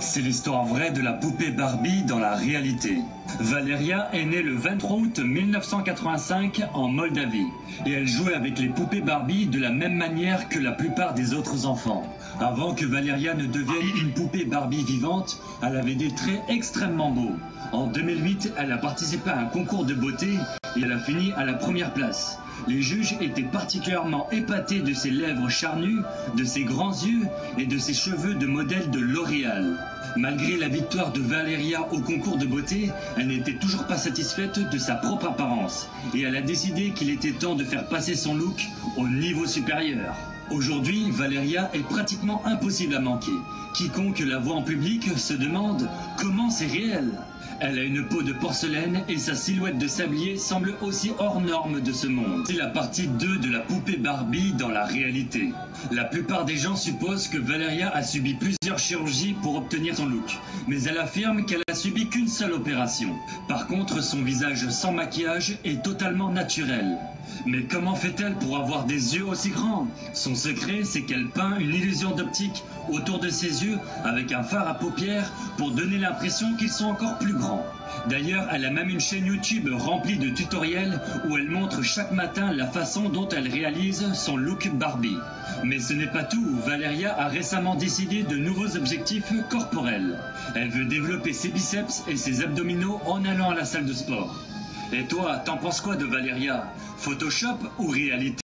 C'est l'histoire vraie de la poupée Barbie dans la réalité. Valeria est née le 23 août 1985 en Moldavie et elle jouait avec les poupées Barbie de la même manière que la plupart des autres enfants. Avant que Valeria ne devienne une poupée Barbie vivante, elle avait des traits extrêmement beaux. En 2008, elle a participé à un concours de beauté et elle a fini à la première place. Les juges étaient particulièrement épatés de ses lèvres charnues, de ses grands yeux et de ses cheveux de modèle de L'Oréal. Malgré la victoire de Valeria au concours de beauté, elle n'était toujours pas satisfaite de sa propre apparence et elle a décidé qu'il était temps de faire passer son look au niveau supérieur. Aujourd'hui, Valeria est pratiquement impossible à manquer. Quiconque la voit en public se demande comment c'est réel. Elle a une peau de porcelaine et sa silhouette de sablier semble aussi hors norme de ce monde. C'est la partie 2 de la poupée Barbie dans la réalité. La plupart des gens supposent que Valeria a subi plusieurs chirurgies pour obtenir son look, mais elle affirme qu'elle a subi qu'une seule opération. Par contre, son visage sans maquillage est totalement naturel. Mais comment fait-elle pour avoir des yeux aussi grands? Son secret, c'est qu'elle peint une illusion d'optique autour de ses yeux avec un phare à paupières pour donner l'impression qu'ils sont encore plus D'ailleurs, elle a même une chaîne YouTube remplie de tutoriels où elle montre chaque matin la façon dont elle réalise son look Barbie. Mais ce n'est pas tout, Valeria a récemment décidé de nouveaux objectifs corporels. Elle veut développer ses biceps et ses abdominaux en allant à la salle de sport. Et toi, t'en penses quoi de Valeria? Photoshop ou réalité?